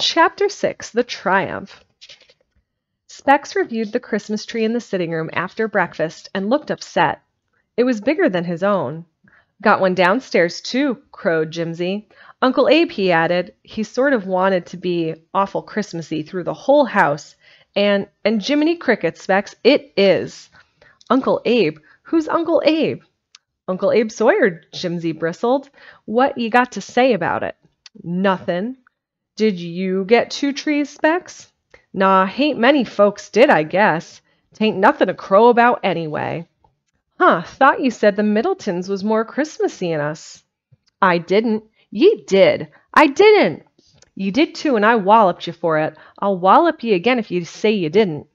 Chapter 6 The Triumph Specs reviewed the Christmas tree in the sitting room after breakfast and looked upset. It was bigger than his own. Got one downstairs, too, crowed Jimsy. Uncle Abe, he added, he sort of wanted to be awful Christmassy through the whole house. And, and Jiminy Cricket, Specs, it is. Uncle Abe? Who's Uncle Abe? Uncle Abe Sawyer, Jimsy bristled. What you got to say about it? Nothin'. Did you get two trees, Specs? Nah, hain't many folks did, I guess. Tain't nothin' to crow about anyway. Huh, thought you said the Middletons was more Christmassy in us. I didn't. Ye did. I didn't. You did too, and I walloped you for it. I'll wallop ye again if you say you didn't.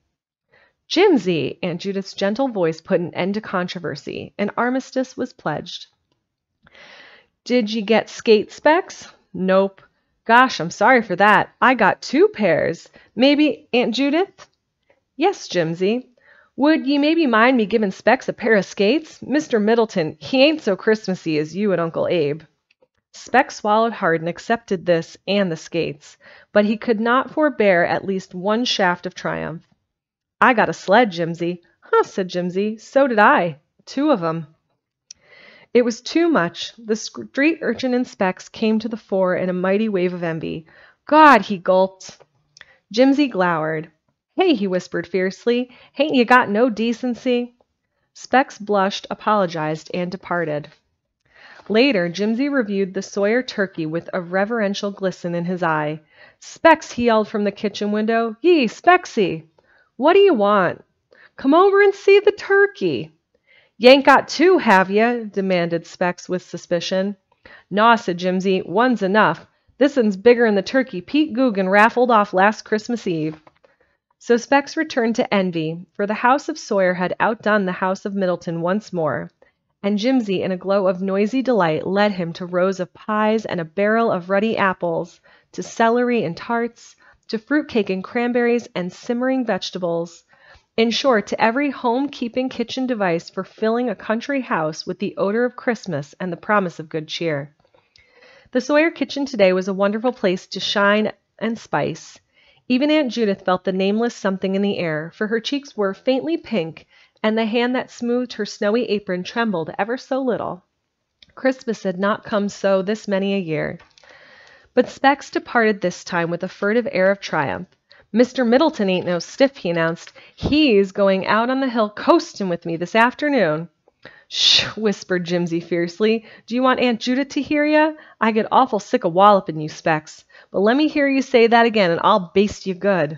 Jimsy, Aunt Judith's gentle voice put an end to controversy. An armistice was pledged. Did ye get skate specs? Nope. Gosh, I'm sorry for that. I got two pairs. Maybe, Aunt Judith? Yes, Jimsy. Would ye maybe mind me giving Specs a pair of skates? Mr. Middleton, he ain't so Christmassy as you and Uncle Abe. Specs swallowed hard and accepted this and the skates, but he could not forbear at least one shaft of triumph. I got a sled, Jimsy. Huh, said Jimsy. So did I. Two of 'em. It was too much. The street urchin and Specs came to the fore in a mighty wave of envy. God, he gulped. Jimsy glowered. Hey, he whispered fiercely, hain't you got no decency? Specs blushed, apologized, and departed. Later, Jimsy reviewed the Sawyer turkey with a reverential glisten in his eye. Specs, he yelled from the kitchen window. Ye, Specsy! What do you want? Come over and see the turkey. Ain't got two, have you? demanded Specs with suspicion. Naw, said Jimsy. One's enough. This one's bigger'n the turkey Pete Googan raffled off last Christmas Eve. So Specs returned to envy, for the house of Sawyer had outdone the house of Middleton once more, and Jimsy, in a glow of noisy delight, led him to rows of pies and a barrel of ruddy apples, to celery and tarts, to fruit cake and cranberries and simmering vegetables, in short, to every home keeping kitchen device for filling a country house with the odor of Christmas and the promise of good cheer. The Sawyer kitchen today was a wonderful place to shine and spice. Even Aunt Judith felt the nameless something in the air, for her cheeks were faintly pink, and the hand that smoothed her snowy apron trembled ever so little. Christmas had not come so this many a year. But Specs departed this time with a furtive air of triumph. Mr. Middleton ain't no stiff, he announced. He's going out on the hill coastin' with me this afternoon. Shh, whispered Jimsy fiercely. Do you want Aunt Judith to hear ya? I get awful sick of wallopin' you, Specs. But let me hear you say that again, and I'll baste you good.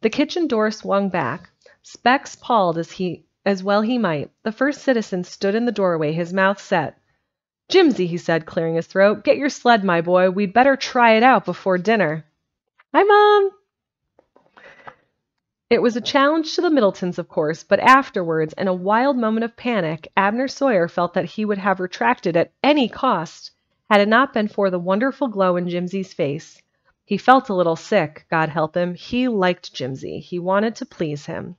The kitchen door swung back. Specs palled as he as well he might. The first citizen stood in the doorway, his mouth set. Jimsy, he said, clearing his throat, get your sled, my boy. We'd better try it out before dinner. Hi, Mom, it was a challenge to the Middletons, of course, but afterwards, in a wild moment of panic, Abner Sawyer felt that he would have retracted at any cost had it not been for the wonderful glow in Jimsy's face. He felt a little sick, God help him. He liked Jimsy. He wanted to please him.